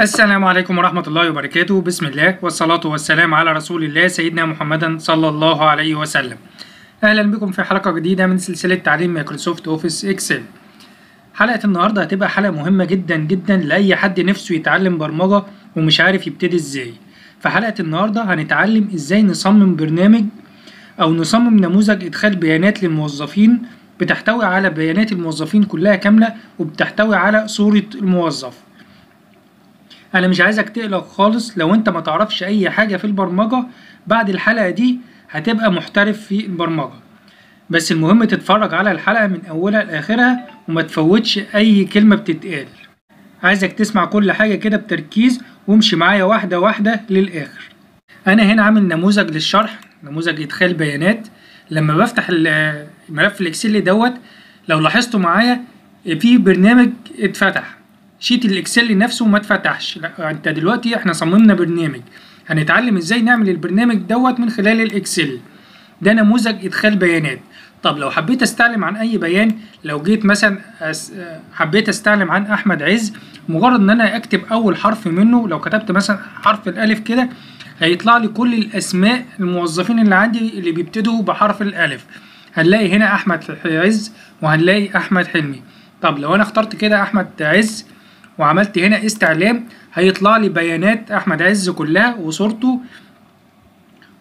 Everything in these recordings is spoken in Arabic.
السلام عليكم ورحمة الله وبركاته. بسم الله والصلاة والسلام على رسول الله سيدنا محمد صلى الله عليه وسلم. أهلا بكم في حلقة جديدة من سلسلة تعليم Microsoft Office Excel. حلقة النهاردة هتبقى حلقة مهمة جدا جدا لأي حد نفسه يتعلم برمجة ومش عارف يبتدي إزاي. في حلقة النهاردة هنتعلم إزاي نصمم برنامج أو نصمم نموذج إدخال بيانات للموظفين بتحتوي على بيانات الموظفين كلها كاملة وبتحتوي على صورة الموظف. أنا مش عايزك تقلق خالص لو أنت ما تعرفش أي حاجة في البرمجة بعد الحلقة دي هتبقى محترف في البرمجة. بس المهم تتفرج على الحلقة من أولها لآخرها وما تفوتش أي كلمة بتتقال. عايزك تسمع كل حاجة كده بتركيز وامشي معايا واحدة واحدة للآخر. أنا هنا عامل نموذج للشرح نموذج إدخال بيانات. لما بفتح الملف الإكسل دوت لو لاحظتوا معايا في برنامج اتفتح. sheet ال Excel نفسه ما اتفتحش. لا انت دلوقتي إحنا صممنا برنامج. هنتعلم إزاي نعمل البرنامج دوت من خلال ال Excel. ده نموذج إدخال بيانات. طب لو حبيت أستعلم عن أي بيان لو جيت مثلا أس... حبيت أستعلم عن أحمد عز مجرد إن أنا أكتب أول حرف منه لو كتبت مثلا حرف الألف كده هيطلع لي كل الأسماء الموظفين اللي عندي اللي بيبتدوا بحرف الألف. هنلاقي هنا أحمد عز وهنلاقي أحمد حلمي. طب لو أنا اخترت كده أحمد عز وعملت هنا استعلام هيطلع لي بيانات أحمد عز كلها وصورته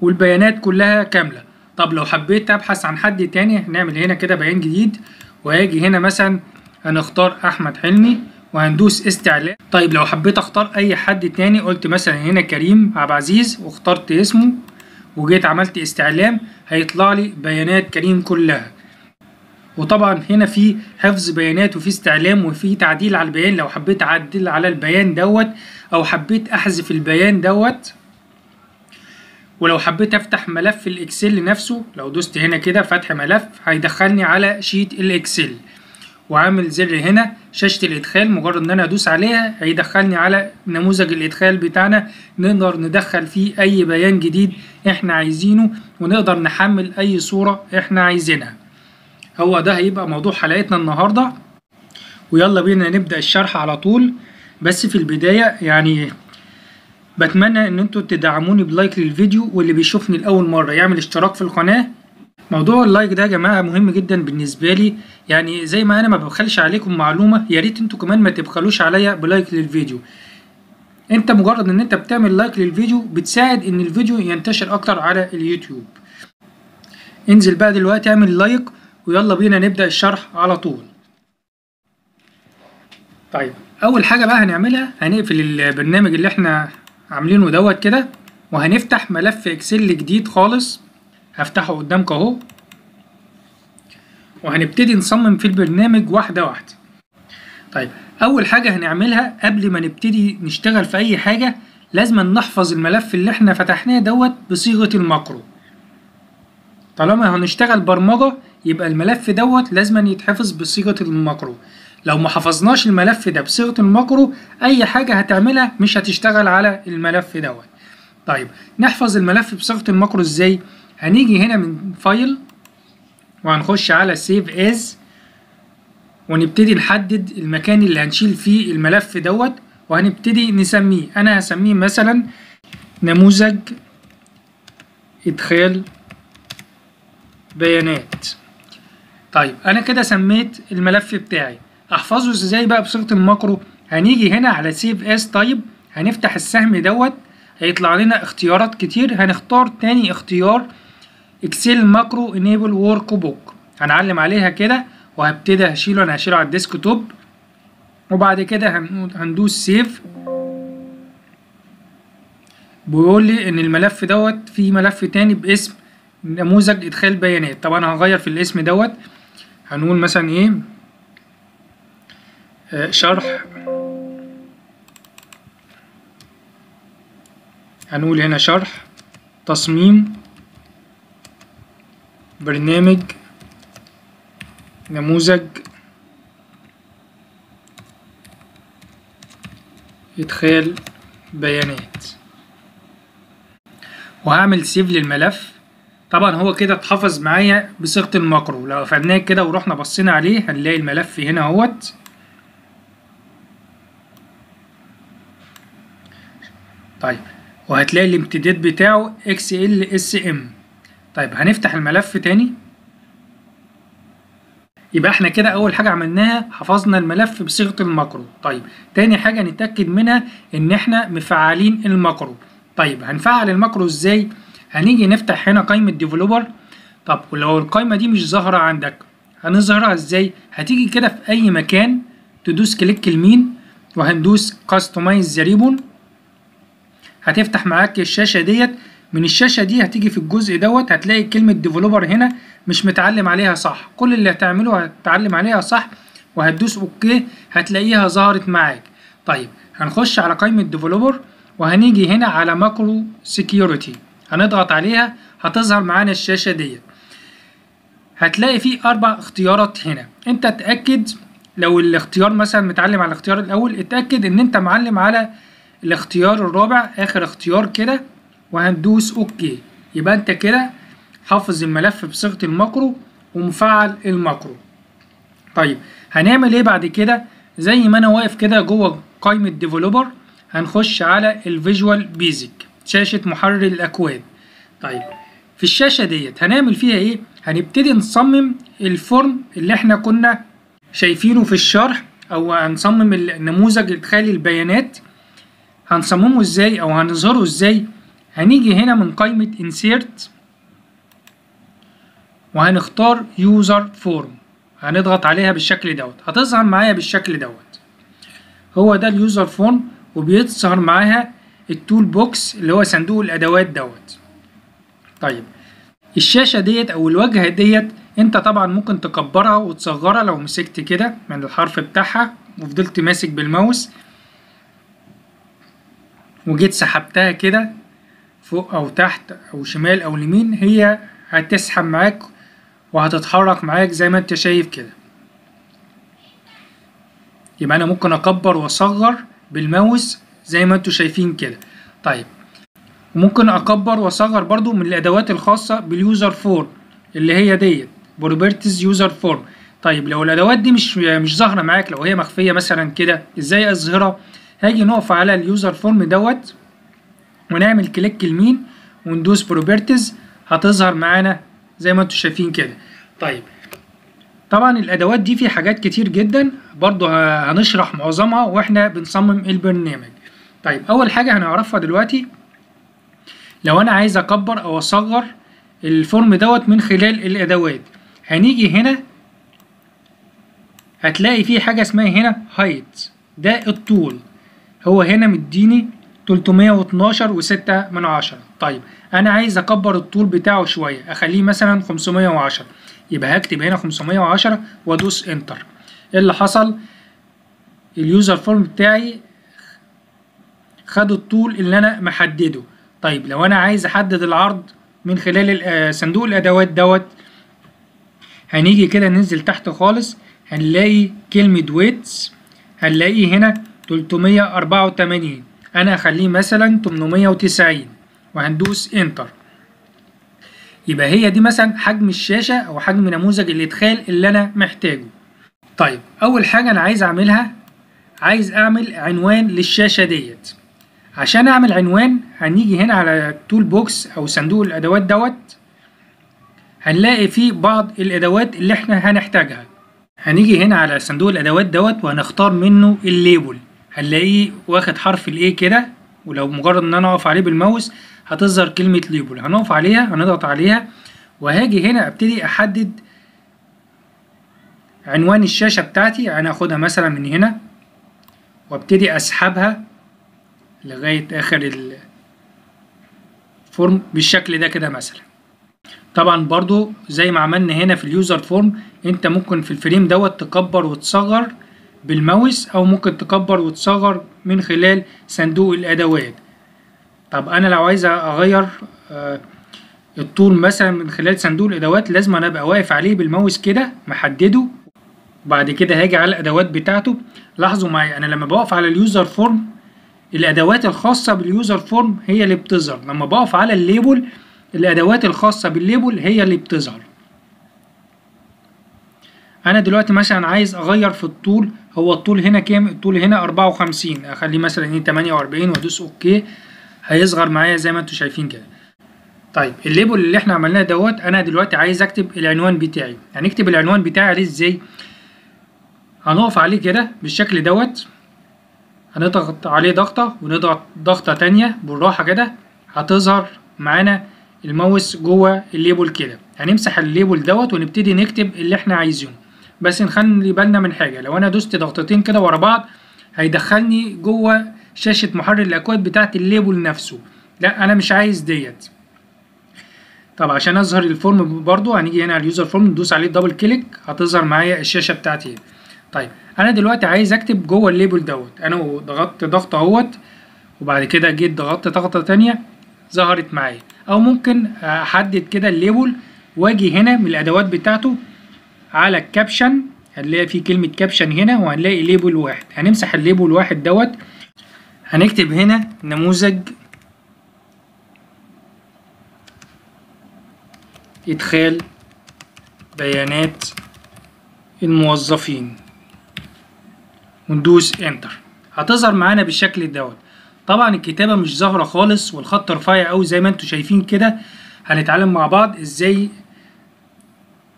والبيانات كلها كاملة. طب لو حبيت أبحث عن حد تاني هنعمل هنا كده بيان جديد وهاجي هنا مثلا هنختار أحمد حلمي وهندوس استعلام. طيب لو حبيت أختار أي حد تاني قلت مثلا هنا كريم عبد العزيز واخترت اسمه وجيت عملت استعلام هيطلع لي بيانات كريم كلها. وطبعا هنا في حفظ بيانات وفي استعلام وفي تعديل على البيان. لو حبيت أعدل على البيان دوت أو حبيت أحذف البيان دوت ولو حبيت أفتح ملف ال Excel نفسه لو دوست هنا كده فتح ملف هيدخلني على sheet ال Excel. وعامل زر هنا شاشة الإدخال مجرد إن أنا أدوس عليها هيدخلني على نموذج الإدخال بتاعنا. نقدر ندخل فيه أي بيان جديد إحنا عايزينه ونقدر نحمل أي صورة إحنا عايزينها. هو ده هيبقى موضوع حلقتنا النهاردة. ويلا بينا نبدأ الشرح على طول. بس في البداية يعني بتمنى إن أنتوا تدعموني ب like للفيديو واللي بيشوفني لأول مرة يعمل اشتراك في القناة. موضوع ال like ده يا جماعة مهم جدا بالنسبة لي. يعني زي ما أنا ما ببخلش عليكم معلومة يا ريت أنتوا كمان ما تبخلوش عليا ب like للفيديو. انت مجرد إن انت بتعمل like للفيديو بتساعد إن الفيديو ينتشر أكتر على اليوتيوب. انزل بقى دلوقتي اعمل like ويلا بينا نبدأ الشرح على طول. طيب أول حاجة بقى هنعملها هنقفل البرنامج اللي إحنا عاملينه دوت كده وهنفتح ملف Excel جديد خالص. هفتحه قدامك أهو. وهنبتدي نصمم في البرنامج واحدة واحدة. طيب أول حاجة هنعملها قبل ما نبتدي نشتغل في أي حاجة لازم نحفظ الملف اللي إحنا فتحناه دوت بصيغة ال macro. طالما هنشتغل برمجة يبقى الملف دوت لازم يتحفظ بصيغة ال macro. لو ما حفظناش الملف ده بصيغة ال macro أي حاجة هتعملها مش هتشتغل على الملف دوت. طيب نحفظ الملف بصيغة ال macro إزاي؟ هنيجي هنا من file وهنخش على save as ونبتدي نحدد المكان اللي هنشيل فيه الملف دوت وهنبتدي نسميه. أنا هسميه مثلا نموذج إدخال بيانات. طيب أنا كده سميت الملف بتاعي. أحفظه إزاي بقى بصيغة ال macro؟ هنيجي هنا على save as type هنفتح السهم دوت. هيطلع لنا اختيارات كتير. هنختار تاني اختيار Excel macro enabled workbook هنعلم عليها كده وهبتدي هشيله أنا هشيله على ال desktop وبعد كده هندوس save. بيقول لي إن الملف دوت فيه ملف تاني باسم نموذج إدخال بيانات. طب أنا هغير في الاسم دوت. هنقول مثلا إيه؟ آه شرح. هنقول هنا شرح تصميم برنامج نموذج إدخال بيانات. وهعمل سيف للملف. طبعا هو كده اتحفظ معايا بصيغة الماكرو لو قفلناه كده ورحنا بصينا عليه هنلاقي الملف هنا اهوت. طيب وهتلاقي الامتداد بتاعه XLSM طيب هنفتح الملف تاني. يبقى إحنا كده أول حاجة عملناها حفظنا الملف بصيغة ال macro طيب تاني حاجة نتأكد منها إن إحنا مفعلين ال macro طيب هنفعل ال macro إزاي؟ هنيجي نفتح هنا قائمة Developer طب ولو القائمة دي مش ظاهرة عندك هنظهرها إزاي؟ هتيجي كده في أي مكان تدوس click يمين وهندوس customize the ribbon هتفتح معاك الشاشة ديت. من الشاشة دي هتيجي في الجزء دوت هتلاقي كلمة Developer هنا مش متعلم عليها صح. كل اللي هتعمله هتتعلم عليها صح وهتدوس OK هتلاقيها ظهرت معاك. طيب هنخش على قائمة Developer وهنيجي هنا على macro security هنضغط عليها هتظهر معانا الشاشة ديت. هتلاقي فيه أربع اختيارات هنا. أنت تأكد لو الاختيار مثلا متعلم على الاختيار الأول اتأكد إن أنت معلم على الاختيار الرابع آخر اختيار كده وهندوس OK. يبقى أنت كده حافظ الملف بصيغة ال macro ومفعل ال macro. طيب هنعمل إيه بعد كده؟ زي ما أنا واقف كده جوه قائمة Developer هنخش على ال Visual Basic شاشة محرر الأكواد. طيب في الشاشة ديت هنعمل فيها إيه؟ هنبتدي نصمم ال form اللي إحنا كنا شايفينه في الشرح أو هنصمم النموذج ادخال البيانات. هنصممه إزاي؟ أو هنظهره إزاي؟ هنيجي هنا من قائمة insert وهنختار user form. هنضغط عليها بالشكل دوت. هتظهر معايا بالشكل دوت. هو ده ال user form وبيظهر معاها ال toolbox اللي هو صندوق الأدوات دوت. طيب الشاشة ديت أو الواجهة ديت أنت طبعا ممكن تكبرها وتصغرها لو مسكت كده من الحرف بتاعها وفضلت ماسك بالماوس وجيت سحبتها كده فوق أو تحت أو شمال أو يمين هي هتسحب معاك وهتتحرك معاك زي ما أنت شايف كده. يبقى أنا ممكن أكبر وأصغر بالماوس زي ما أنتوا شايفين كده. طيب وممكن أكبر وأصغر برضو من الأدوات الخاصة بال user form اللي هي ديت properties user form طيب لو الأدوات دي مش مش ظاهرة معاك لو هي مخفية مثلا كده إزاي أظهرها؟ هاجي نقف على ال user form دوت ونعمل click يمين وندوس properties هتظهر معانا زي ما أنتم شايفين كده. طيب طبعا الأدوات دي في حاجات كتير جدا برضو هنشرح معظمها وإحنا بنصمم البرنامج. طيب أول حاجة هنعرفها دلوقتي لو أنا عايز أكبر أو أصغر ال form دوت من خلال الأدوات هنيجي هنا هتلاقي في حاجة اسمها هنا height ده الطول هو هنا مديني 312 وستة من عشرة. طيب أنا عايز أكبر الطول بتاعه شوية أخليه مثلا 510 يبقى هكتب هنا 510 وأدوس enter إيه اللي حصل؟ ال user form بتاعي خد الطول اللي أنا محدده. طيب لو أنا عايز أحدد العرض من خلال صندوق الأدوات دوت هنيجي كده ننزل تحت خالص هنلاقي كلمة width هنلاقيه هنا 384 أنا أخليه مثلا 890 وهندوس enter. يبقى هي دي مثلا حجم الشاشة أو حجم نموذج الإدخال اللي أنا محتاجه. طيب أول حاجة أنا عايز أعملها عايز أعمل عنوان للشاشة ديت. عشان اعمل عنوان هنيجي هنا على ال toolbox أو صندوق الادوات دوت هنلاقي فيه بعض الادوات اللي إحنا هنحتاجها. هنيجي هنا على صندوق الادوات دوت وهنختار منه ال label. هنلاقيه واخد حرف الايه كده ولو مجرد إن أنا أقف عليه بالماوس هتظهر كلمة label. هنقف عليها هنضغط عليها وهاجي هنا أبتدي أحدد عنوان الشاشة بتاعتي. أنا اخدها مثلا من هنا وأبتدي أسحبها. لغاية آخر ال form بالشكل ده كده مثلا. طبعا برضو زي ما عملنا هنا في ال user form أنت ممكن في ال frame دوت تكبر وتصغر بالماوس أو ممكن تكبر وتصغر من خلال صندوق الأدوات. طب أنا لو عايز أغير آه الطول مثلا من خلال صندوق الأدوات لازم أنا أبقى واقف عليه بالماوس كده محدده وبعد كده هاجي على الأدوات بتاعته. لاحظوا معايا أنا لما بقف على ال user form الأدوات الخاصة بال user form هي اللي بتظهر. لما بقف على ال label الأدوات الخاصة بال label هي اللي بتظهر. أنا دلوقتي مثلا عايز أغير في الطول. هو الطول هنا كام؟ الطول هنا 54 أخليه مثلا إيه 48 وأدوس okay. هيصغر معايا زي ما أنتوا شايفين كده. طيب ال label اللي إحنا عملناه دوت أنا دلوقتي عايز أكتب العنوان بتاعي. هنكتب العنوان بتاعي عليه إزاي؟ هنقف عليه كده بالشكل دوت. هنضغط عليه ضغطة ونضغط ضغطة تانية بالراحة كده هتظهر معانا الماوس جوه ال label كده. هنمسح ال label دوت ونبتدي نكتب اللي إحنا عايزينه. بس نخلي بالنا من حاجة لو أنا دوست ضغطتين كده ورا بعض هيدخلني جوه شاشة محرر الأكواد بتاعت ال label نفسه. لا أنا مش عايز ديت. طب عشان أظهر ال form برضو هنيجي هنا على ال user form ندوس عليه double click هتظهر معايا الشاشة بتاعتي. طيب أنا دلوقتي عايز أكتب جوه ال label دوت. أنا ضغطت ضغطة أهوت وبعد كده جيت ضغطت ضغطة تانية ظهرت معايا. أو ممكن أحدد كده ال label وأجي هنا من الأدوات بتاعته على ال caption هنلاقي في كلمة caption هنا وهنلاقي label واحد. هنمسح ال label واحد دوت. هنكتب هنا نموذج إدخال بيانات الموظفين. وندوس enter هتظهر معانا بالشكل دوت. طبعا الكتابة مش ظاهرة خالص والخط رفيع أوي زي ما أنتوا شايفين كده. هنتعلم مع بعض إزاي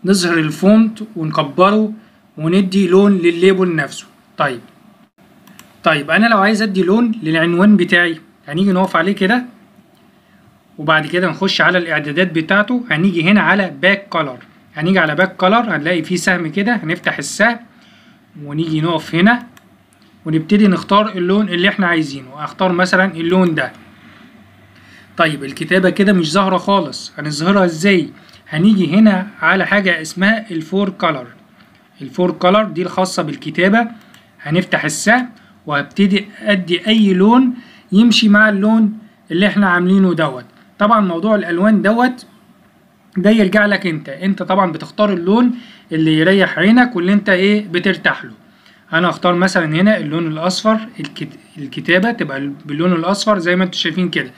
نظهر ال font ونكبره وندي لون للل label نفسه. طيب. طيب أنا لو عايز أدي لون للعنوان بتاعي هنيجي نقف عليه كده. وبعد كده نخش على الإعدادات بتاعته. هنيجي هنا على back color هنيجي على back color هنلاقي فيه سهم كده. هنفتح السهم ونيجي نقف هنا. ونبتدي نختار اللون اللي إحنا عايزينه. اختار مثلا اللون ده. طيب الكتابة كده مش ظاهرة خالص. هنظهرها إزاي؟ هنيجي هنا على حاجة اسمها ال fore color. ال fore color دي الخاصة بالكتابة. هنفتح السهم وهبتدي أدي أي لون يمشي مع اللون اللي إحنا عاملينه دوت. طبعا موضوع الألوان دوت ده يرجع لك انت. انت طبعا بتختار اللون اللي يريح عينك واللي انت إيه بترتاح له. أنا أختار مثلا هنا اللون الأصفر الكتابة تبقى باللون الأصفر زي ما أنتم شايفين كده.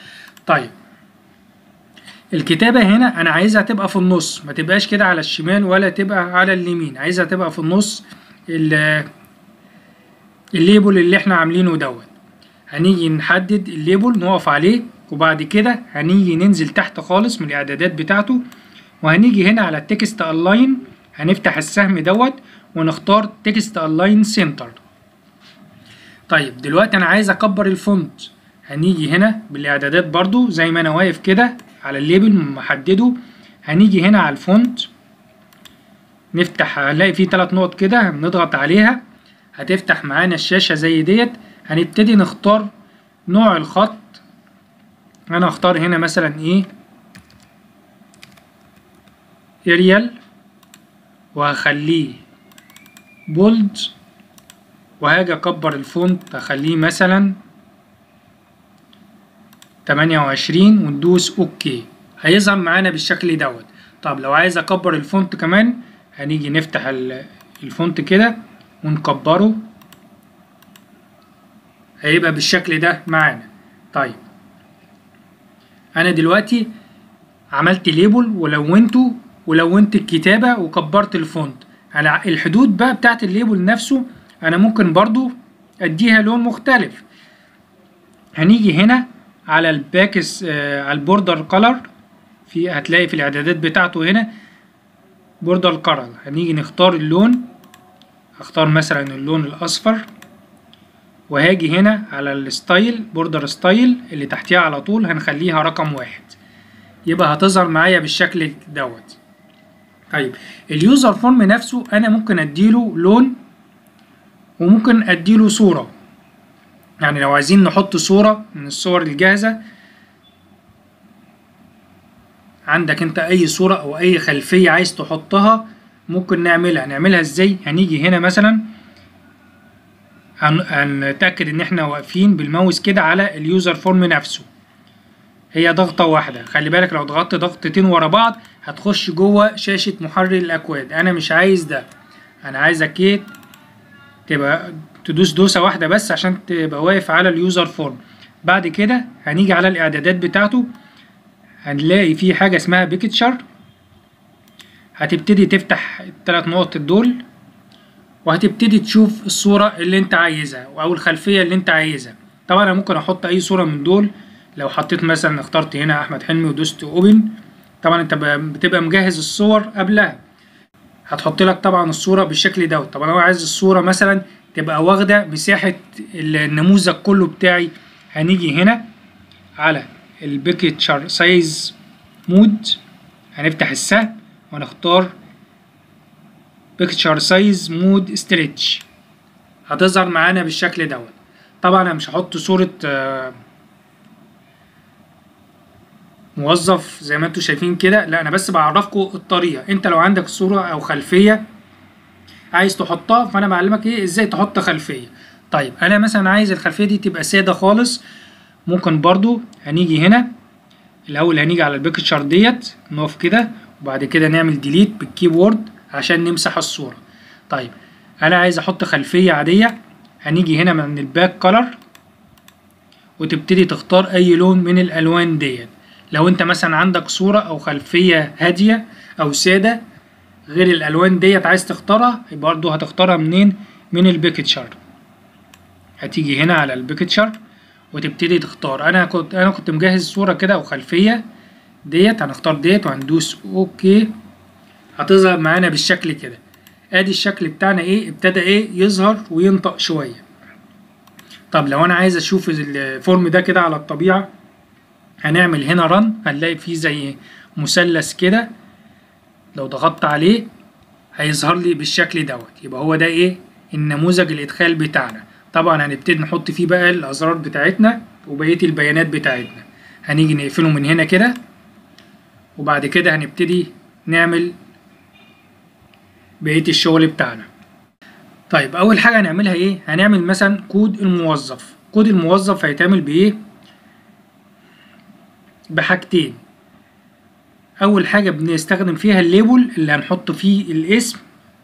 طيب. الكتابة هنا أنا عايزها تبقى في النص ما تبقاش كده على الشمال ولا تبقى على اليمين. عايزها تبقى في النص الليبل اللي إحنا عاملينه دوت. هنيجي نحدد ال label نقف عليه وبعد كده هنيجي ننزل تحت خالص من الإعدادات بتاعته. وهنيجي هنا على ال text align هنفتح السهم دوت ونختار text align center طيب دلوقتي أنا عايز أكبر ال font هنيجي هنا بالإعدادات برضو زي ما أنا واقف كده على ال label محدده. هنيجي هنا على ال font نفتح هنلاقي فيه تلات نقط كده نضغط عليها. هتفتح معانا الشاشة زي ديت. هنبتدي نختار نوع الخط. أنا اختار هنا مثلا إيه؟ Arial وهخليه bold وهاجي أكبر ال font أخليه مثلا تمانية وعشرين وندوس okay. هيظهر معانا بالشكل دوت. طب لو عايز أكبر ال font كمان هنيجي نفتح ال font كده ونكبره. هيبقى بالشكل ده معانا. طيب. أنا دلوقتي عملت label ولونته ولونت الكتابة وكبرت ال font. على الحدود بقى بتاعت ال label نفسه أنا ممكن برضو أديها لون مختلف. هنيجي هنا على ال back آه على ال border color في هتلاقي في الإعدادات بتاعته هنا border color هنيجي نختار اللون أختار مثلا اللون الأصفر. وهاجي هنا على ال style border style اللي تحتيها على طول هنخليها رقم واحد. يبقى هتظهر معايا بالشكل دوت. طيب ال user form نفسه أنا ممكن أديله لون وممكن أديله صورة. يعني لو عايزين نحط صورة من الصور الجاهزة عندك أنت أي صورة أو أي خلفية عايز تحطها ممكن نعملها. نعملها إزاي؟ هنيجي هنا مثلا هنتأكد إن إحنا واقفين بالماوس كده على ال user form نفسه. هي ضغطة واحدة. خلي بالك لو ضغطت ضغطتين ورا بعض هتخش جوه شاشة محرر الأكواد. أنا مش عايز ده. أنا عايزك إيه تبقى تدوس دوسة واحدة بس عشان تبقى واقف على ال user form. بعد كده هنيجي على الإعدادات بتاعته. هنلاقي في حاجة اسمها بيكتشر هتبتدي تفتح التلات نقط دول وهتبتدي تشوف الصورة اللي أنت عايزها أو الخلفية اللي أنت عايزها. طبعا أنا ممكن أحط أي صورة من دول لو حطيت مثلا اخترت هنا أحمد حلمي ودوست أوبن طبعا أنت بتبقى مجهز الصور قبلها. هتحط لك طبعا الصورة بالشكل دوت. طبعا لو عايز الصورة مثلا تبقى واخدة مساحة النموذج كله بتاعي هنيجي هنا على ال picture size mode هنفتح السهم ونختار picture size mode stretch هتظهر معانا بالشكل دوت. طبعا أنا مش هحط صورة آه، موظف زي ما أنتوا شايفين كده لا أنا بس بعرفكم الطريقة. أنت لو عندك صورة أو خلفية عايز تحطها فأنا بعلمك إيه إزاي تحط خلفية. طيب أنا مثلا عايز الخلفية دي تبقى سادة خالص. ممكن برضو هنيجي هنا. الأول هنيجي على ال picture ديت نقف كده وبعد كده نعمل delete بال keyboard عشان نمسح الصورة. طيب أنا عايز أحط خلفية عادية. هنيجي هنا من ال back color وتبتدي تختار أي لون من الألوان ديت. لو انت مثلا عندك صورة أو خلفية هادية أو سادة غير الألوان ديت عايز تختارها برضه هتختارها منين؟ من ال picture هتيجي هنا على ال picture وتبتدي تختار. أنا كنت أنا كنت مجهز صورة كده أو خلفية ديت هنختار ديت وهندوس okay. هتظهر معانا بالشكل كده. أدي الشكل بتاعنا إيه؟ ابتدى إيه؟ يظهر وينطق شوية. طب لو أنا عايز أشوف ال form ده كده على الطبيعة هنعمل هنا run هنلاقي فيه زي مثلث كده. لو ضغطت عليه هيظهر لي بالشكل دوت. يبقى هو ده إيه؟ النموذج الإدخال بتاعنا. طبعا هنبتدي نحط فيه بقى الازرار بتاعتنا وبقية البيانات بتاعتنا. هنيجي نقفله من هنا كده. وبعد كده هنبتدي نعمل بقية الشغل بتاعنا. طيب أول حاجة هنعملها إيه؟ هنعمل مثلا كود الموظف. كود الموظف هيتعمل بإيه؟ بحاجتين. أول حاجة بنستخدم فيها ال label اللي هنحط فيه الاسم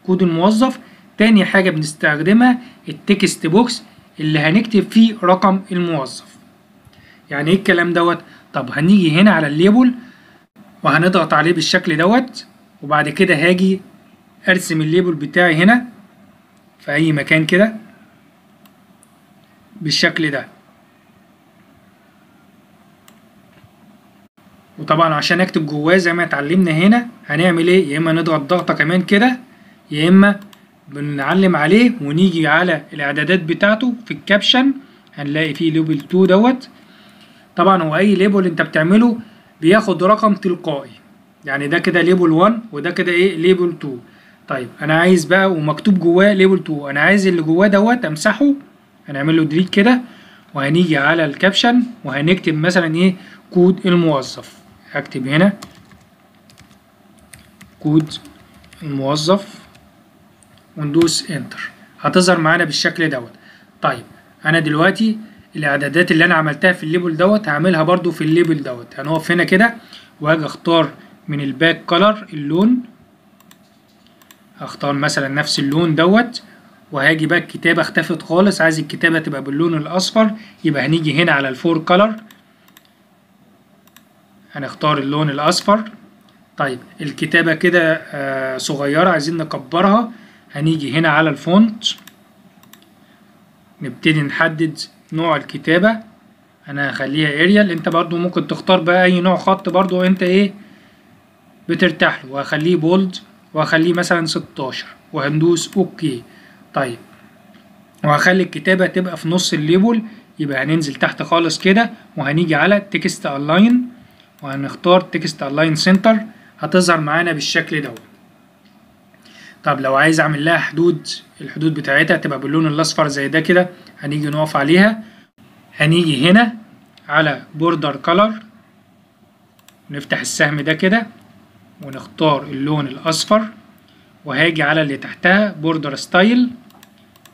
كود الموظف. تاني حاجة بنستخدمها ال text box اللي هنكتب فيه رقم الموظف. يعني إيه الكلام دوت؟ طب هنيجي هنا على ال label وهنضغط عليه بالشكل دوت وبعد كده هاجي أرسم ال label بتاعي هنا في أي مكان كده بالشكل ده. وطبعا عشان أكتب جواه زي ما اتعلمنا هنا هنعمل إيه؟ يا إما نضغط ضغطة كمان كده يا إما بنعلم عليه ونيجي على الإعدادات بتاعته في ال caption هنلاقي فيه label 2 دوت. طبعا هو أي label أنت بتعمله بياخد رقم تلقائي. يعني ده كده label 1 وده كده إيه؟ label 2 طيب أنا عايز بقى ومكتوب جواه label 2 أنا عايز اللي جواه دوت أمسحه هنعمل له delete كده وهنيجي على ال caption وهنكتب مثلا إيه؟ كود الموظف. هكتب هنا كود الموظف وندوس enter هتظهر معانا بالشكل دوت. طيب أنا دلوقتي الإعدادات اللي أنا عملتها في ال label دوت هعملها برضو في ال label دوت. هنقف هنا كده وهاجي أختار من ال back color اللون. هختار مثلا نفس اللون دوت وهاجي بقى الكتابة اختفت خالص. عايز الكتابة تبقى باللون الأصفر يبقى هنيجي هنا على ال fore color هنختار اللون الأصفر. طيب الكتابة كده آه صغيرة عايزين نكبرها. هنيجي هنا على ال font. نبتدي نحدد نوع الكتابة. أنا هخليها Arial أنت برضو ممكن تختار بقى أي نوع خط برضو انت إيه بترتاح له. وهخليه bold وهخليه مثلا 16 وهندوس okay طيب وهخلي الكتابة تبقى في نص ال label. يبقى هننزل تحت خالص كده. وهنيجي على text align وهنختار text align center هتظهر معانا بالشكل دوت. طب لو عايز أعمل لها حدود الحدود بتاعتها تبقى باللون الأصفر زي ده كده هنيجي نقف عليها. هنيجي هنا على border color نفتح السهم ده كده ونختار اللون الأصفر وهاجي على اللي تحتها border style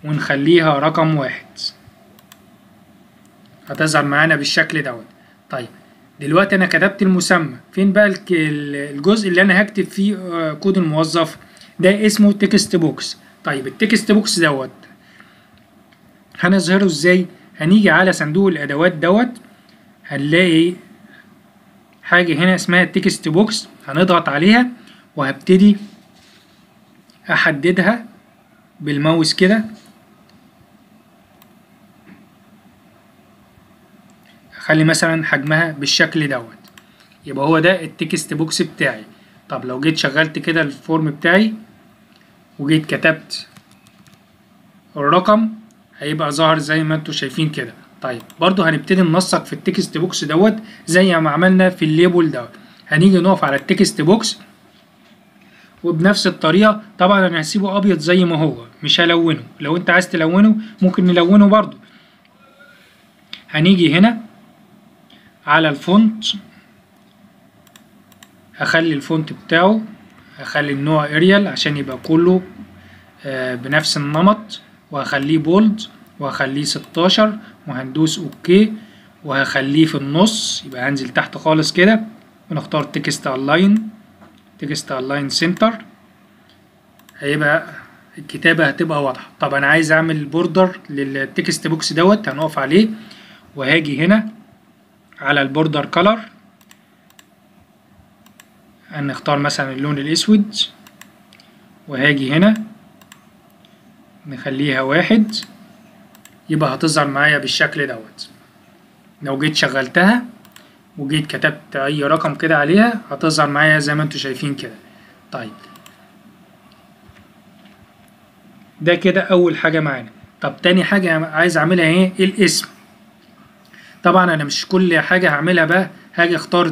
ونخليها رقم واحد. هتظهر معانا بالشكل دوت. طيب دلوقتي أنا كتبت المسمى. فين بقى الجزء اللي أنا هكتب فيه كود الموظف؟ ده اسمه text box طيب ال text box دوت هنظهره إزاي؟ هنيجي على صندوق الأدوات دوت هنلاقي حاجة هنا اسمها text box هنضغط عليها وهبتدي أحددها بالماوس كده. اخلي مثلا حجمها بالشكل دوت. يبقى هو ده ال text box بتاعي. طب لو جيت شغلت كده ال form بتاعي وجيت كتبت الرقم هيبقى ظاهر زي ما أنتوا شايفين كده. طيب برضو هنبتدي ننسق في ال text box دوت زي ما عملنا في ال label دوت. هنيجي نقف على ال text box وبنفس الطريقة طبعا أنا هسيبه أبيض زي ما هو مش هلونه. لو أنت عايز تلونه ممكن نلونه برضو هنيجي هنا على ال font. هخلي ال font بتاعه هخلي النوع Arial عشان يبقى كله آه بنفس النمط. وهخليه bold وهخليه 16 وهندوس okay وهخليه في النص يبقى هنزل تحت خالص كده. ونختار text align text align center هيبقى الكتابة هتبقى واضحة. طب أنا عايز أعمل border لل text box دوت هنقف عليه. وهاجي هنا. على ال border color هنختار مثلا اللون الأسود وهاجي هنا. نخليها واحد. يبقى هتظهر معايا بالشكل دوت. لو جيت شغلتها وجيت كتبت أي رقم كده عليها هتظهر معايا زي ما أنتوا شايفين كده. طيب. ده كده أول حاجة معانا. طب تاني حاجة عايز أعملها إيه؟ الاسم. طبعا أنا مش كل حاجة هعملها بقى هاجي أختار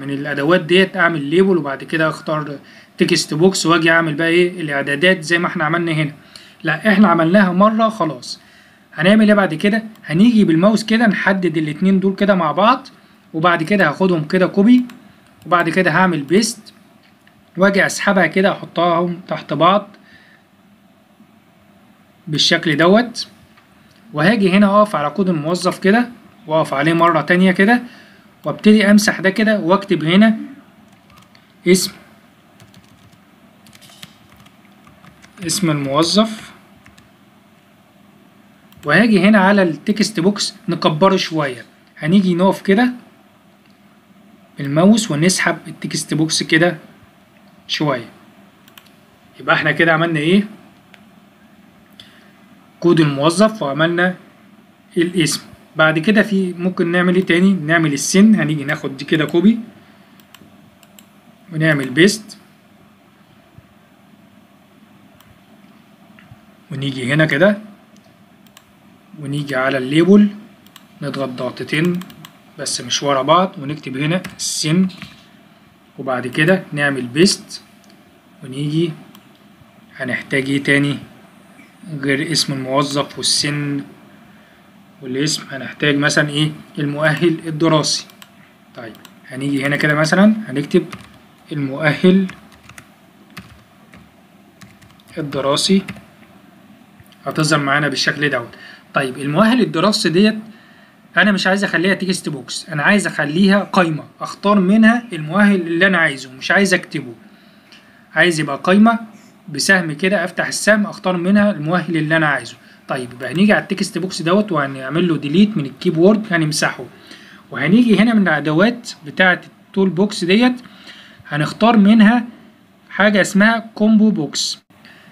من الأدوات ديت أعمل label وبعد كده أختار text box وأجي أعمل بقى إيه الإعدادات زي ما إحنا عملنا هنا. لا إحنا عملناها مرة خلاص. هنعمل إيه بعد كده؟ هنيجي بالماوس كده نحدد الاتنين دول كده مع بعض وبعد كده هاخدهم كده copy وبعد كده هعمل paste وأجي أسحبها كده أحطهم تحت بعض بالشكل دوت. وهاجي هنا أقف على كود الموظف كده. واقف عليه مرة تانية كده وابتدي امسح ده كده واكتب هنا اسم اسم الموظف وهاجي هنا على ال text box نكبره شوية. هنيجي نقف كده بالماوس ونسحب ال text box كده شوية. يبقى إحنا كده عملنا إيه؟ كود الموظف وعملنا الاسم. بعد كده في ممكن نعمل إيه تاني؟ نعمل السن. هنيجي ناخد دي كده copy. ونعمل paste ونيجي هنا كده. ونيجي على ال label. نضغط ضغطتين بس مش ورا بعض. ونكتب هنا السن. وبعد كده نعمل بيست ونيجي هنحتاج إيه تاني؟ غير اسم الموظف والسن. والاسم هنحتاج مثلا إيه؟ المؤهل الدراسي. طيب هنيجي هنا كده مثلا هنكتب المؤهل الدراسي. هتظهر معانا بالشكل دوت طيب المؤهل الدراسي ديت أنا مش عايز أخليها text box أنا عايز أخليها قايمة. أختار منها المؤهل اللي أنا عايزه مش عايز أكتبه. عايز يبقى قايمة بسهم كده أفتح السهم أختار منها المؤهل اللي أنا عايزه. طيب يبقى هنيجي على ال text box دوت وهنعمل له delete من ال keyboard هنمسحه وهنيجي هنا من الأدوات بتاعة ال toolbox ديت هنختار منها حاجة اسمها combo box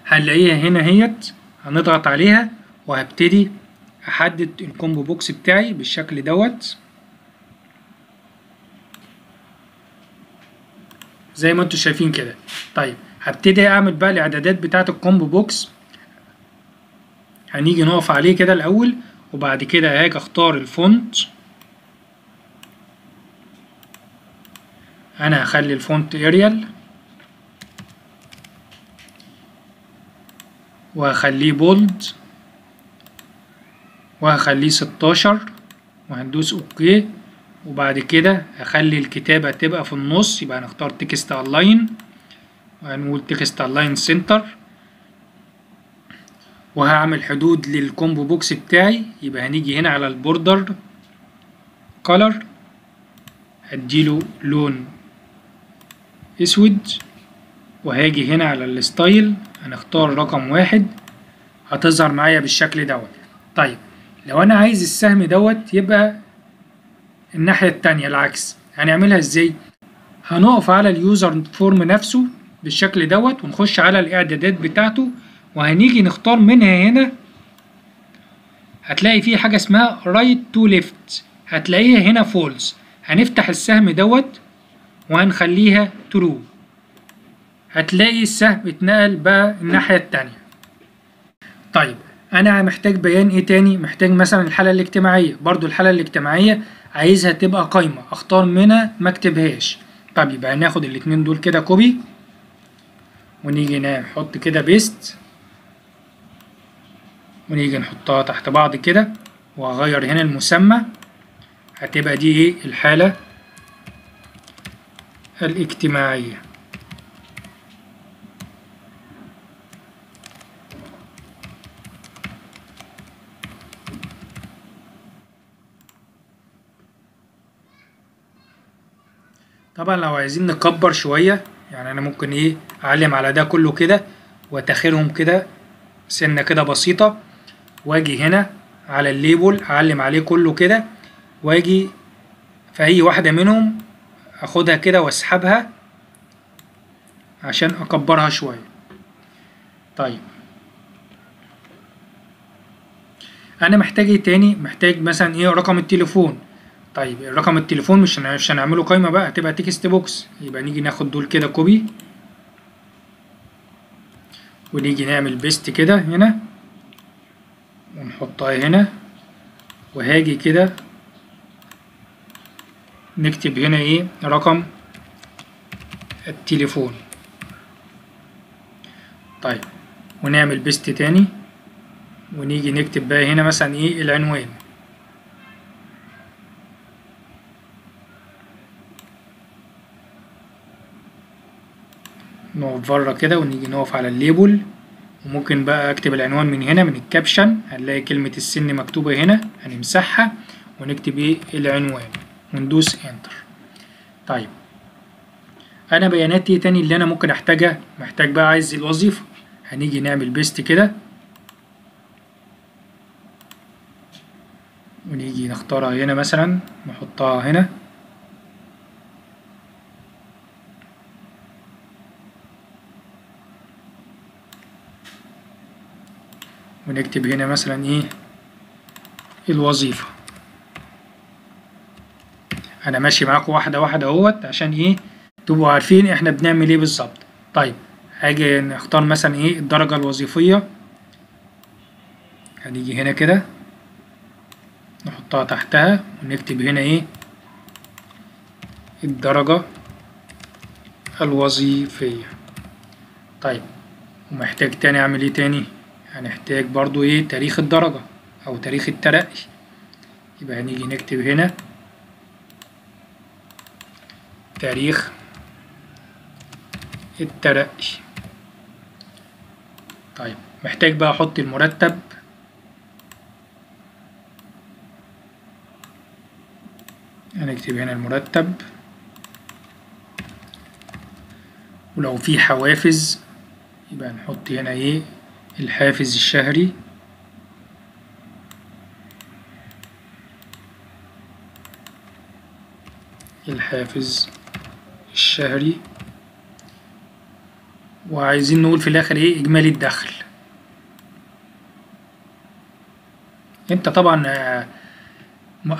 هنلاقيها هنا اهيت هنضغط عليها وهبتدي أحدد ال combo box بتاعي بالشكل دوت. زي ما أنتوا شايفين كده. طيب هبتدي أعمل بقى الإعدادات بتاعة ال combo box هنيجي نقف عليه كده الأول وبعد كده هاجي أختار ال font. أنا هخلي ال font Arial. وهخليه bold. وهخليه ستاشر. وهندوس okay. وبعد كده هخلي الكتابة تبقى في النص يبقى هنختار text align وهنقول text align center وهعمل حدود لل combo box بتاعي. يبقى هنيجي هنا على ال border color هديله لون اسود. وهاجي هنا على ال style هنختار رقم واحد. هتظهر معايا بالشكل دوت. طيب لو أنا عايز السهم دوت يبقى الناحية التانية العكس. هنعملها إزاي؟ هنقف على ال user form نفسه بالشكل دوت ونخش على الإعدادات بتاعته. وهنيجي نختار منها هنا هتلاقي فيه حاجة اسمها right to left هتلاقيها هنا false هنفتح السهم دوت وهنخليها true هتلاقي السهم اتنقل بقى الناحية التانية. طيب أنا محتاج بيان إيه تاني؟ محتاج مثلا الحالة الاجتماعية. برضو الحالة الاجتماعية عايزها تبقى قايمة. أختار منها ما اكتبهاش. طب يبقى هناخد الاتنين دول كده copy ونيجي نحط كده paste ونيجي نحطها تحت بعض كده وهغير هنا المسمى. هتبقى دي إيه؟ الحالة الاجتماعية. طبعا لو عايزين نكبر شوية يعني أنا ممكن إيه؟ أعلم على ده كله كده وأتاخرهم كده سنة كده بسيطة. واجي هنا على ال label أعلم عليه كله كده واجي في أي واحدة منهم أخدها كده وأسحبها عشان أكبرها شوية. طيب. أنا محتاج إيه تاني؟ محتاج مثلا إيه؟ رقم التليفون. طيب رقم التليفون مش مش هنعمله قايمة بقى هتبقى text box. يبقى نيجي ناخد دول كده copy. ونيجي نعمل paste كده هنا. ونحطها هنا وهاجي كده نكتب هنا إيه؟ رقم التليفون. طيب ونعمل paste تاني ونيجي نكتب بقى هنا مثلا إيه؟ العنوان. نقف بره كده ونيجي نقف على ال label. وممكن بقى أكتب العنوان من هنا من ال caption هنلاقي كلمة السن مكتوبة هنا هنمسحها ونكتب إيه؟ العنوان. وندوس enter طيب. أنا بيانات إيه تاني اللي أنا ممكن أحتاجها؟ محتاج بقى عايز الوظيفة. هنيجي نعمل paste كده. ونيجي نختارها هنا مثلا نحطها هنا. ونكتب هنا مثلا إيه؟ الوظيفة. أنا ماشي معاكم واحدة واحدة أهوت عشان إيه؟ تبقوا عارفين إحنا بنعمل إيه بالظبط. طيب هاجي نختار مثلا إيه؟ الدرجة الوظيفية. هنيجي هنا كده نحطها تحتها ونكتب هنا إيه؟ الدرجة الوظيفية. طيب ومحتاج تاني أعمل إيه تاني؟ هنحتاج برضو إيه؟ تاريخ الدرجة أو تاريخ الترقي. يبقى هنيجي نكتب هنا تاريخ الترقي. طيب محتاج بقى أحط المرتب. هنكتب هنا المرتب. ولو في حوافز يبقى نحط هنا إيه؟ الحافز الشهري. الحافز الشهري. وعايزين نقول في الآخر إيه؟ إجمالي الدخل. أنت طبعا آه،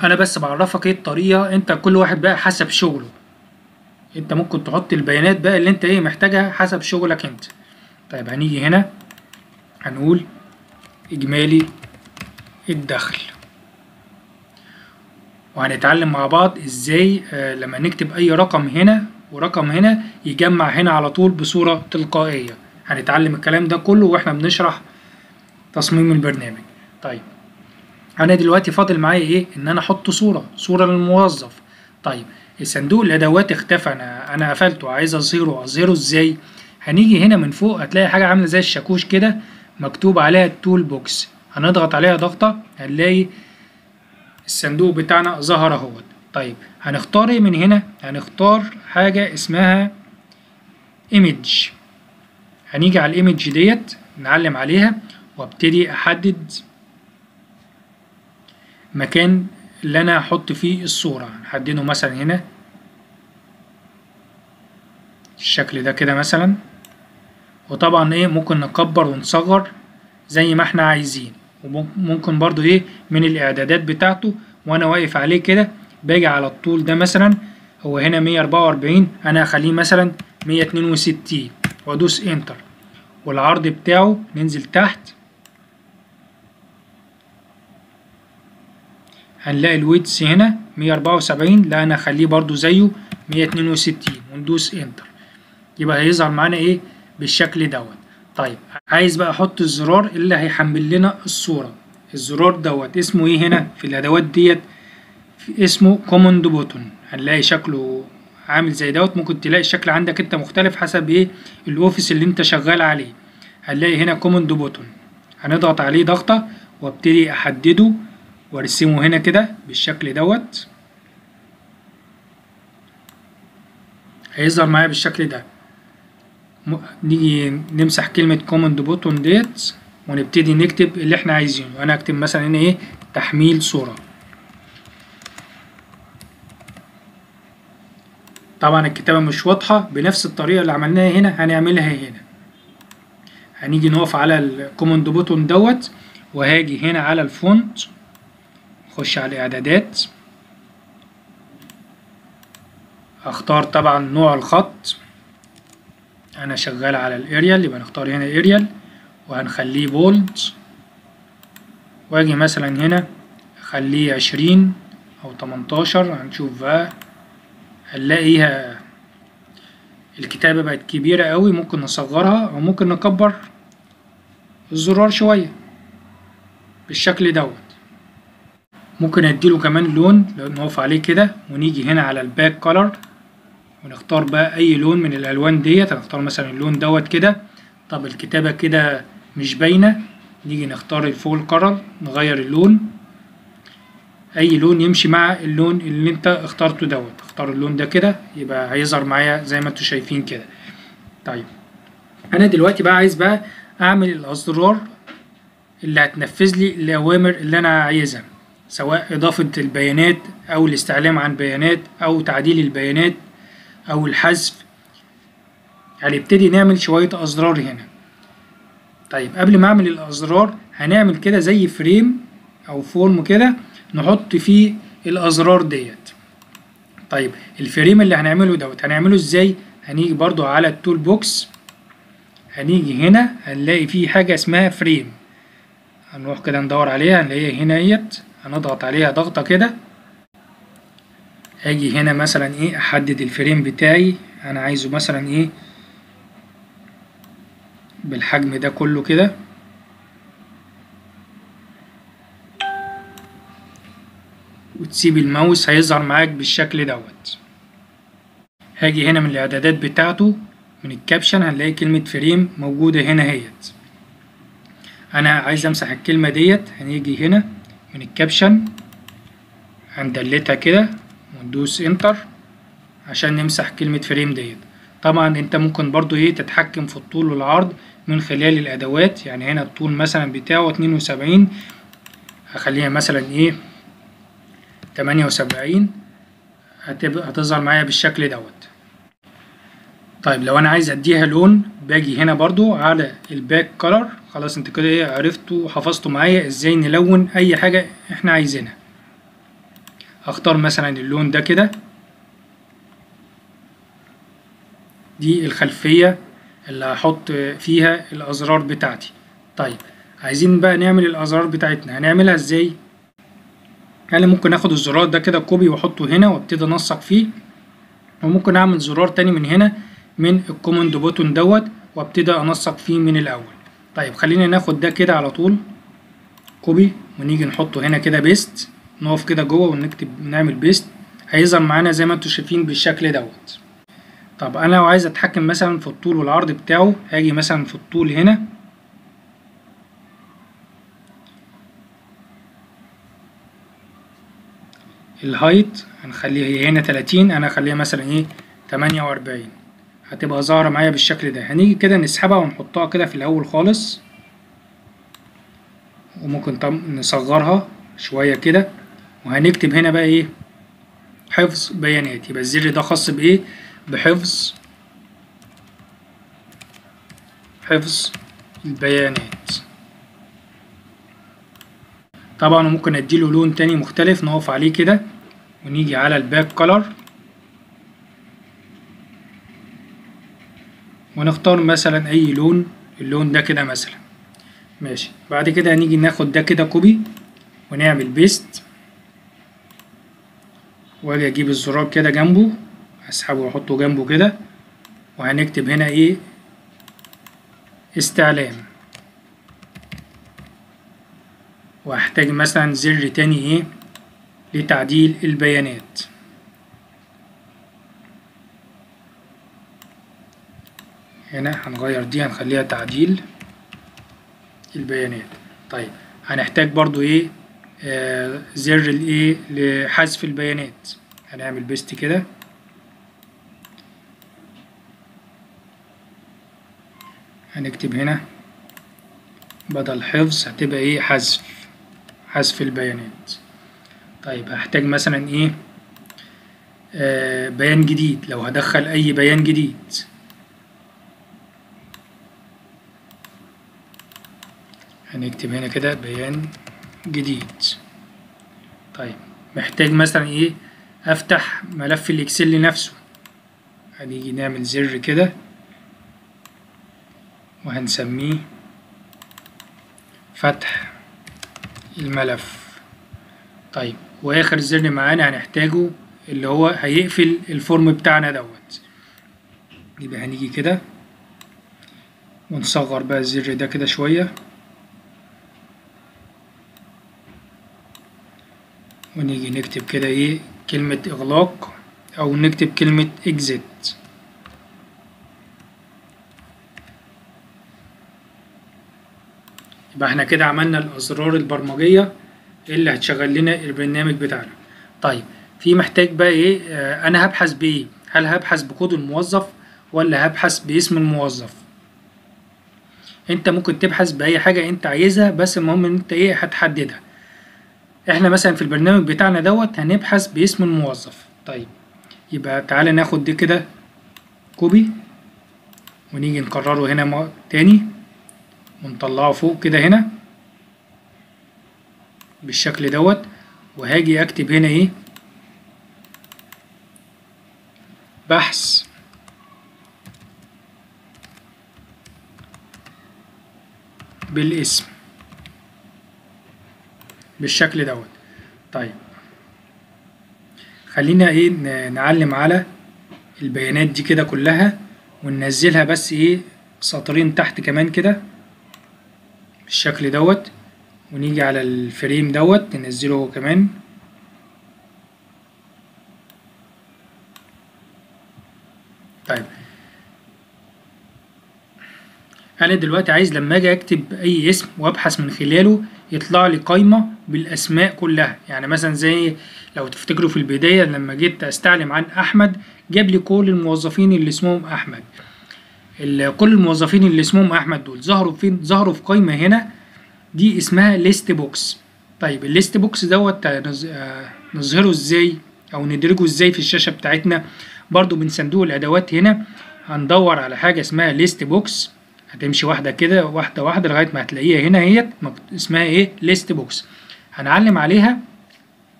أنا بس بعرفك إيه الطريقة. أنت كل واحد بقى حسب شغله. أنت ممكن تحط البيانات بقى اللي أنت إيه محتاجها حسب شغلك أنت. طيب هنيجي هنا. هنقول إجمالي الدخل. وهنتعلم مع بعض إزاي آه، لما نكتب أي رقم هنا ورقم هنا يجمع هنا على طول بصورة تلقائية. هنتعلم الكلام ده كله وإحنا بنشرح تصميم البرنامج. طيب أنا دلوقتي فاضل معايا إيه؟ إن أنا أحط صورة صورة للموظف. طيب الصندوق الأدوات اختفى أنا أنا قفلته عايز أظهره أظهره إزاي؟ هنيجي هنا من فوق هتلاقي حاجة عاملة زي الشاكوش كده. مكتوب عليها ال toolbox هنضغط عليها ضغطة هنلاقي الصندوق بتاعنا ظهر أهوت. طيب هنختار إيه من هنا؟ هنختار حاجة اسمها image هنيجي على ال image ديت نعلم عليها وابتدي أحدد مكان اللي أنا هحط فيه الصورة. هنحدده مثلا هنا. الشكل ده كده مثلا. وطبعا إيه ممكن نكبر ونصغر زي ما إحنا عايزين. وممكن برضو إيه من الإعدادات بتاعته وأنا واقف عليه كده باجي على الطول ده مثلا هو هنا 144 أنا هخليه مثلا 162 وأدوس إنتر. والعرض بتاعه ننزل تحت. هنلاقي ال width هنا 174 لا أنا هخليه برضو زيه 162 وندوس enter. يبقى هيظهر معانا إيه بالشكل دوت. طيب عايز بقى أحط الزرار اللي هيحمل لنا الصورة. الزرار دوت اسمه إيه هنا؟ في الأدوات ديت اسمه command button هنلاقي شكله عامل زي دوت. ممكن تلاقي الشكل عندك أنت مختلف حسب إيه ال Office اللي أنت شغال عليه. هنلاقي هنا command button هنضغط عليه ضغطة وأبتدي أحدده وأرسمه هنا كده بالشكل دوت. هيظهر معايا بالشكل ده. نيجي نمسح كلمة command button ديت ونبتدي نكتب اللي إحنا عايزينه. أنا اكتب مثلا هنا إيه؟ تحميل صورة. طبعا الكتابة مش واضحة بنفس الطريقة اللي عملناها هنا هنعملها هنا. هنيجي نقف على ال command button دوت وهاجي هنا على ال font نخش على الإعدادات. اختار طبعا نوع الخط. أنا شغال على ال Arial يبقى نختار هنا Arial وهنخليه bold وأجي مثلا هنا أخليه عشرين أو تمنتاشر هنشوف بقى هنلاقيها الكتابة بقت كبيرة قوي ممكن نصغرها أو ممكن نكبر الزرار شوية بالشكل دوت. ممكن أديله كمان لون نقف عليه كده ونيجي هنا على ال back color ونختار بقى أي لون من الألوان ديت. هنختار مثلا اللون دوت كده. طب الكتابة كده مش باينة. نيجي نختار ال fore color نغير اللون. أي لون يمشي مع اللون اللي أنت اخترته دوت. اختار اللون ده كده يبقى هيظهر معايا زي ما أنتوا شايفين كده. طيب أنا دلوقتي بقى عايز بقى أعمل الازرار اللي هتنفذ لي الأوامر اللي أنا عايزها. سواء إضافة البيانات أو الاستعلام عن بيانات أو تعديل البيانات. أو الحذف. هنبتدي نعمل شوية أزرار هنا. طيب قبل ما أعمل الأزرار هنعمل كده زي frame أو form كده نحط فيه الأزرار ديت. طيب ال frame اللي هنعمله دوت هنعمله إزاي؟ هنيجي برضو على ال toolbox هنيجي هنا هنلاقي فيه حاجة اسمها frame. هنروح كده ندور عليها هنلاقيها هنا اهيت هنضغط عليها ضغطة كده. آجي هنا مثلا إيه أحدد ال frame بتاعي. أنا عايزه مثلا إيه بالحجم ده كله كده. وتسيب الماوس هيظهر معاك بالشكل دوت. هاجي هنا من الإعدادات بتاعته من ال caption هنلاقي كلمة frame موجودة هنا اهيت أنا عايز أمسح الكلمة ديت هنيجي هنا من ال caption هن delete ها كده. وندوس enter عشان نمسح كلمة frame ديت. طبعا انت ممكن برضو إيه تتحكم في الطول والعرض من خلال الأدوات يعني هنا الطول مثلا بتاعه اتنين وسبعين هخليها مثلا إيه تمانية وسبعين هتظهر معايا بالشكل دوت. طيب لو أنا عايز أديها لون باجي هنا برضو على الباك كولر خلاص انت كده إيه عرفتوا وحفظتوا معايا إزاي نلون أي حاجة إحنا عايزينها. هختار مثلا اللون ده كده. دي الخلفية اللي هحط فيها الأزرار بتاعتي. طيب عايزين بقى نعمل الأزرار بتاعتنا. هنعملها إزاي؟ يعني ممكن آخد الزرار ده كده copy وأحطه هنا وأبتدي أنسق فيه. وممكن أعمل زرار تاني من هنا من ال command button دوت وأبتدي أنسق فيه من الأول. طيب خلينا ناخد ده كده على طول. copy ونيجي نحطه هنا كده paste. نقف كده جوه ونكتب نعمل paste هيظهر معانا زي ما أنتوا شايفين بالشكل دوت. طب أنا لو عايز أتحكم مثلا في الطول والعرض بتاعه هاجي مثلا في الطول هنا. الهايت هنخليه هنا 30 أنا هخليها مثلا إيه 48 هتبقى ظاهرة معايا بالشكل ده. هنيجي كده نسحبها ونحطها كده في الأول خالص. وممكن نصغرها شوية كده. وهنكتب هنا بقى إيه؟ حفظ بيانات يبقى الزر ده خاص بإيه؟ بحفظ حفظ البيانات. طبعا ممكن أديله لون تاني مختلف نقف عليه كده ونيجي على ال back color ونختار مثلا أي لون اللون ده كده مثلا. ماشي. بعد كده هنيجي ناخد ده كده copy ونعمل بيست واجي أجيب الزرار كده جنبه اسحبه واحطه جنبه كده وهنكتب هنا إيه؟ استعلام. وهحتاج مثلا زر تاني إيه؟ لتعديل البيانات. هنا هنغير دي هنخليها تعديل البيانات. طيب هنحتاج برضو إيه؟ زر الايه لحذف البيانات. هنعمل paste كده. هنكتب هنا بدل حفظ هتبقى إيه؟ حذف. حذف البيانات. طيب هحتاج مثلا إيه؟ آه بيان جديد. لو هدخل أي بيان جديد. هنكتب هنا كده بيان جديد. طيب محتاج مثلا إيه؟ أفتح ملف الـ Excel نفسه هنيجي نعمل زر كده. وهنسميه فتح الملف. طيب وآخر زر معانا هنحتاجه اللي هو هيقفل ال form بتاعنا دوت. يبقى هنيجي كده ونصغر بقى الزر ده كده شوية. ونيجي نكتب كده إيه؟ كلمة إغلاق أو نكتب كلمة exit. يبقى إحنا كده عملنا الأزرار البرمجية اللي هتشغل لنا البرنامج بتاعنا. طيب في محتاج بقى إيه؟ آه أنا هبحث بإيه؟ هل هبحث بكود الموظف ولا هبحث باسم الموظف؟ أنت ممكن تبحث بأي حاجة أنت عايزها بس المهم إن أنت إيه؟ هتحددها. إحنا مثلا في البرنامج بتاعنا دوت هنبحث باسم الموظف. طيب يبقى تعالى ناخد دي كده copy ونيجي نكرره هنا تاني ونطلعه فوق كده هنا بالشكل دوت. وهاجي اكتب هنا إيه؟ بحث. بالاسم. بالشكل دوت. طيب. خلينا إيه نعلم على البيانات دي كده كلها وننزلها بس إيه سطرين تحت كمان كده بالشكل دوت. ونيجي على ال frame دوت ننزله كمان. طيب. أنا دلوقتي عايز لما أجي اكتب اي اسم وابحث من خلاله يطلع لي قايمة بالأسماء كلها. يعني مثلا زي لو تفتكروا في البداية لما جيت أستعلم عن أحمد جاب لي كل الموظفين اللي اسمهم أحمد. كل الموظفين اللي اسمهم أحمد دول. ظهروا فين؟ ظهروا في قايمة هنا. دي اسمها list box طيب ال list box دوت نظهره إزاي؟ أو ندرجه إزاي في الشاشة بتاعتنا؟ برضو من صندوق الأدوات هنا. هندور على حاجة اسمها list box هتمشي واحدة كده واحدة واحدة لغاية ما هتلاقيها هنا اهيت اسمها إيه؟ list box هنعلم عليها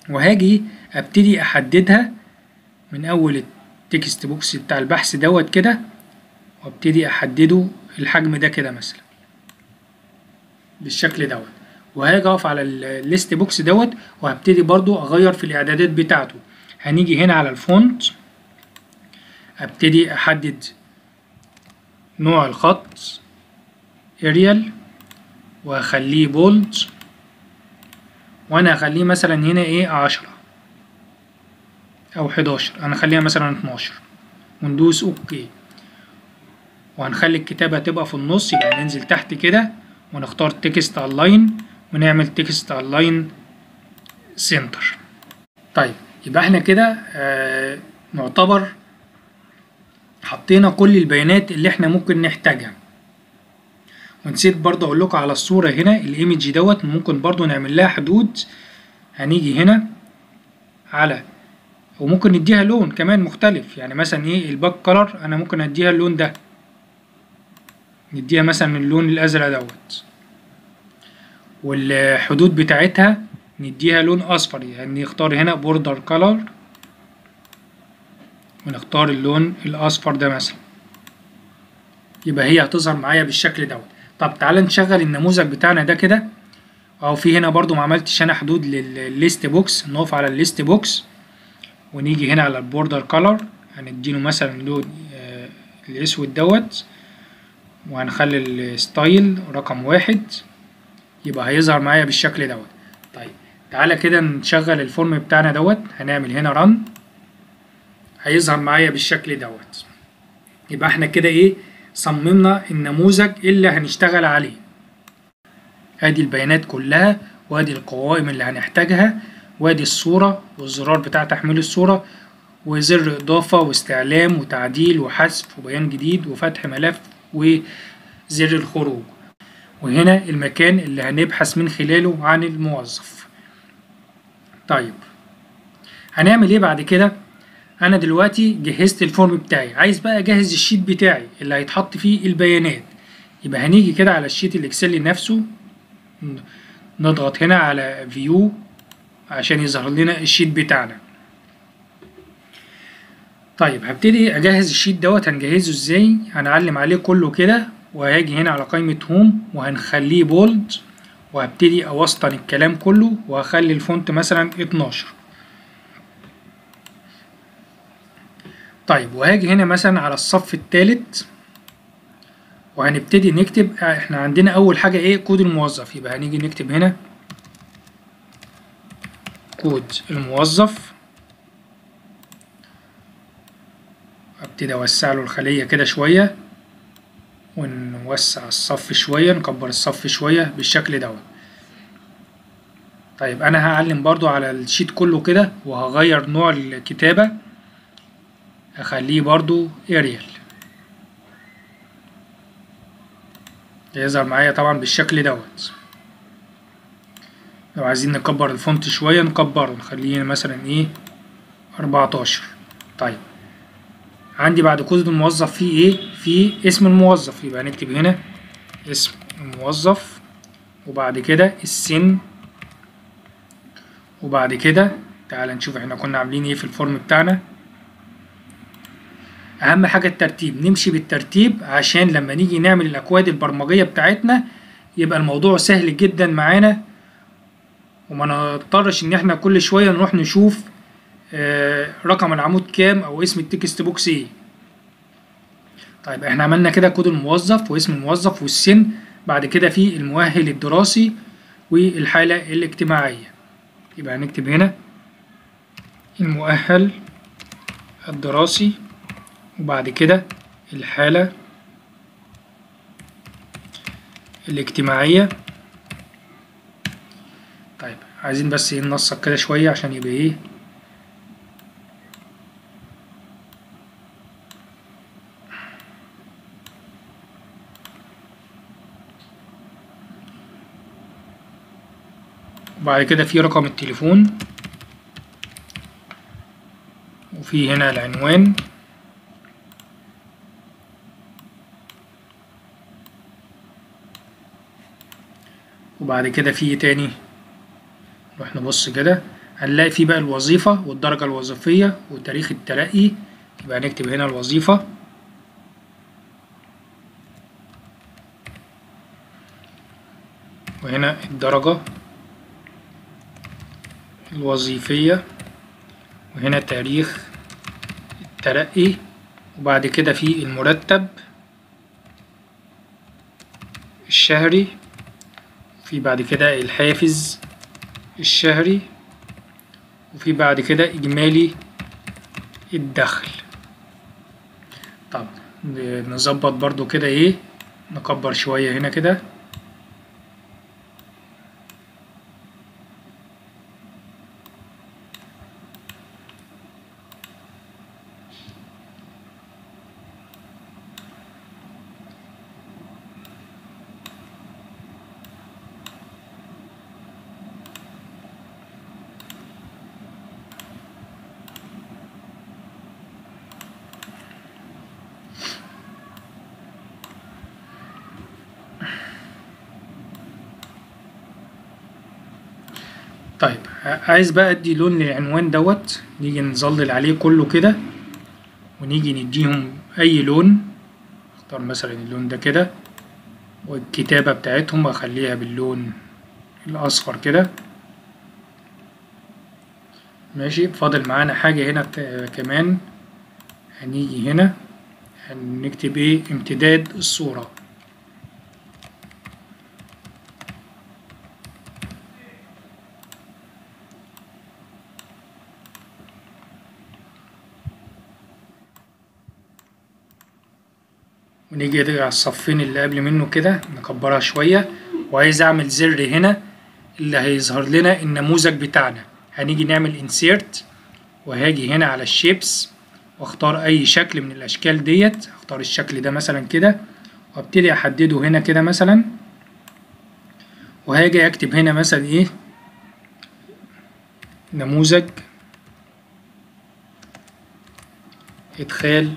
وهاجي ابتدي احددها من اول ال text box بتاع البحث دوت كده وابتدي احدده الحجم ده كده مثلا بالشكل دوت. وهاجي اقف على ال list box دوت وهبتدي برضو اغير في الاعدادات بتاعته. هنيجي هنا على ال font ابتدي احدد نوع الخط. Arial وأخليه bold وأنا أخليه مثلا هنا إيه؟ عشرة أو حداشر. أنا أخليها مثلا اتناشر. وندوس okay. وهنخلي الكتابة تبقى في النص يبقى ننزل تحت كده ونختار text align ونعمل text align center طيب يبقى إحنا كده آه نعتبر حطينا كل البيانات اللي إحنا ممكن نحتاجها. ونسيت برضه أقول لكم على الصورة هنا ال image دوت ممكن برضه نعمل لها حدود. هنيجي هنا على وممكن نديها لون كمان مختلف. يعني مثلا إيه ال back color أنا ممكن أديها اللون ده. نديها مثلا اللون الأزرق دوت. والحدود بتاعتها نديها لون أصفر. يعني نختار هنا border color ونختار اللون الأصفر ده مثلا. يبقى هي هتظهر معايا بالشكل دوت. طب تعالى نشغل النموذج بتاعنا ده كده. اهو في هنا برضو ما عملتش أنا حدود للل list box نقف على ال list box ونيجي هنا على ال border color هنديله مثلا لون آه الأسود دوت. وهنخلي ال style رقم واحد. يبقى هيظهر معايا بالشكل دوت. طيب تعالى كده نشغل ال form بتاعنا دوت. هنعمل هنا run هيظهر معايا بالشكل دوت. يبقى إحنا كده إيه؟ صممنا النموذج اللي هنشتغل عليه. آدي البيانات كلها وآدي القوائم اللي هنحتاجها وآدي الصورة والزرار بتاع تحميل الصورة وزر إضافة واستعلام وتعديل وحذف وبيان جديد وفتح ملف وزر الخروج. وهنا المكان اللي هنبحث من خلاله عن الموظف. طيب هنعمل إيه بعد كده؟ أنا دلوقتي جهزت ال form بتاعي. عايز بقى أجهز ال sheet بتاعي اللي هيتحط فيه البيانات. يبقى هنيجي كده على ال sheet ال Excel نفسه. نضغط هنا على view عشان يظهر لنا ال sheet بتاعنا. طيب هبتدي أجهز ال sheet دوت. هنجهزه إزاي؟ هنعلم عليه كله كده وهاجي هنا على قائمة home وهنخليه bold وهبتدي أوسطن الكلام كله وهخلي ال font مثلا 12 طيب وهاجي هنا مثلا على الصف الثالث وهنبتدي نكتب إحنا عندنا أول حاجة إيه؟ كود الموظف. يبقى هنيجي نكتب هنا كود الموظف. أبتدي أوسع له الخلية كده شوية ونوسع الصف شوية نكبر الصف شوية بالشكل دوت طيب أنا هعلم برضو على ال sheet كله كده وهغير نوع الكتابة. أخليه برضو Arial يظهر معايا طبعا بالشكل دوت. لو عايزين نكبر ال font شوية نكبره نخليه مثلا إيه؟ أربعتاشر. طيب. عندي بعد كود الموظف فيه إيه؟ في اسم الموظف. يبقى نكتب هنا اسم الموظف وبعد كده السن وبعد كده تعال نشوف إحنا كنا عاملين إيه في ال form بتاعنا. أهم حاجة الترتيب نمشي بالترتيب عشان لما نيجي نعمل الأكواد البرمجية بتاعتنا يبقى الموضوع سهل جدا معانا. وما نضطرش إن إحنا كل شوية نروح نشوف آه رقم العمود كام أو اسم ال text box إيه. طيب إحنا عملنا كده كود الموظف واسم الموظف والسن بعد كده في المؤهل الدراسي والحالة الاجتماعية. يبقى هنكتب هنا المؤهل الدراسي. وبعد كده الحالة الاجتماعية. طيب عايزين بس إيه ننسق كده شوية عشان يبقى إيه وبعد كده في رقم التليفون وفي هنا العنوان. وبعد كده في إيه تاني؟ نروح نبص كده. هنلاقي فيه بقى الوظيفة والدرجة الوظيفية وتاريخ الترقي. يبقى نكتب هنا الوظيفة. وهنا الدرجة الوظيفية. وهنا تاريخ الترقي. وبعد كده في المرتب الشهري. في بعد كده الحافز الشهري وفي بعد كده إجمالي الدخل. طب نظبط برضو كده إيه نكبر شوية هنا كده. عايز بقى أدي لون للعنوان دوت نيجي نظلل عليه كله كده ونيجي نديهم أي لون أختار مثلا اللون ده كده والكتابة بتاعتهم أخليها باللون الأصفر كده. ماشي فاضل معانا حاجة هنا كمان هنيجي هنا هنكتب إيه؟ امتداد الصورة. ونيجي على الصفين اللي قبل منه كده نكبرها شوية. وعايز أعمل زر هنا اللي هيظهر لنا النموذج بتاعنا. هنيجي نعمل insert وهاجي هنا على الشيبس واختار أي شكل من الأشكال ديت. اختار الشكل ده مثلا كده وأبتدي أحدده هنا كده مثلا. وهاجي أكتب هنا مثلا إيه؟ نموذج إدخال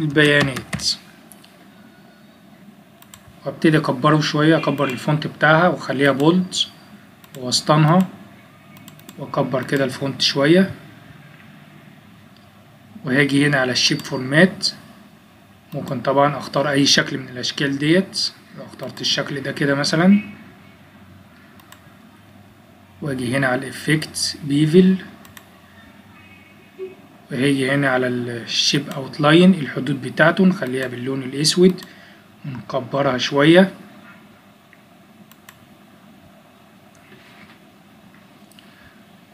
البيانات. وابتدي اكبره شوية اكبر ال font بتاعها واخليها bold واسطنها واكبر كده ال font شوية. وهاجي هنا على ال shape format ممكن طبعا أختار أي شكل من الأشكال ديت. لو اخترت الشكل ده كده مثلا. وأجي هنا على ال effect bevel وهاجي هنا على ال shape outline الحدود بتاعته نخليها باللون الأسود. ونكبرها شوية.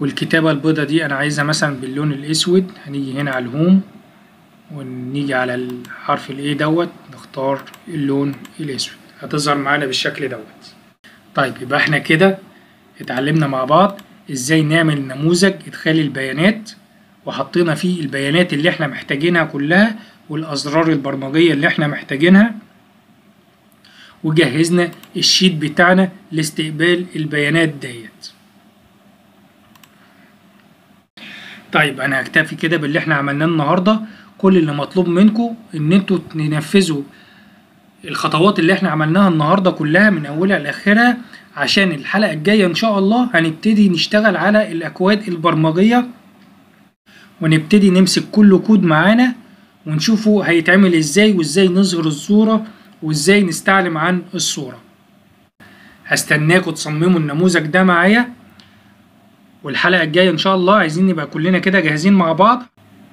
والكتابة البيضة دي أنا عايزها مثلا باللون الأسود هنيجي هنا على ال home ونيجي على الحرف ال A دوت نختار اللون الأسود. هتظهر معانا بالشكل دوت. طيب يبقى إحنا كده اتعلمنا مع بعض إزاي نعمل نموذج إدخال البيانات وحطينا فيه البيانات اللي إحنا محتاجينها كلها والأزرار البرمجية اللي إحنا محتاجينها. وجهزنا الشيت بتاعنا لاستقبال البيانات ديت. طيب أنا هكتفي كده باللي إحنا عملناه النهارده. كل اللي مطلوب منكم إن أنتوا تنفذوا الخطوات اللي إحنا عملناها النهارده كلها من أولها لآخرها. عشان الحلقة الجاية إن شاء الله هنبتدي نشتغل على الأكواد البرمجية ونبتدي نمسك كل كود معانا ونشوفه هيتعمل إزاي وإزاي نظهر الصورة وازاي نستعلم عن الصورة. هستناكم تصمموا النموذج ده معايا. والحلقة الجاية إن شاء الله عايزين نبقى كلنا كده جاهزين مع بعض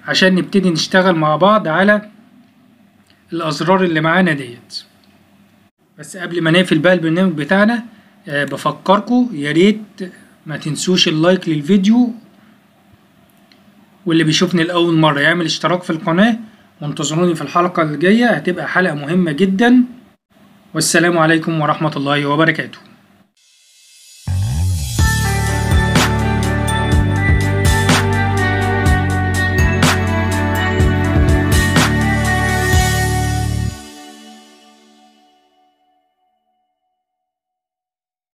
عشان نبتدي نشتغل مع بعض على الأزرار اللي معانا ديت. بس قبل ما نقفل بقى البرنامج بتاعنا أه بفكركم يا ريت ما تنسوش اللايك للفيديو. واللي بيشوفني لأول مرة يعمل اشتراك في القناة. وانتظروني في الحلقة الجاية. هتبقى حلقة مهمة جدا. والسلام عليكم ورحمة الله وبركاته.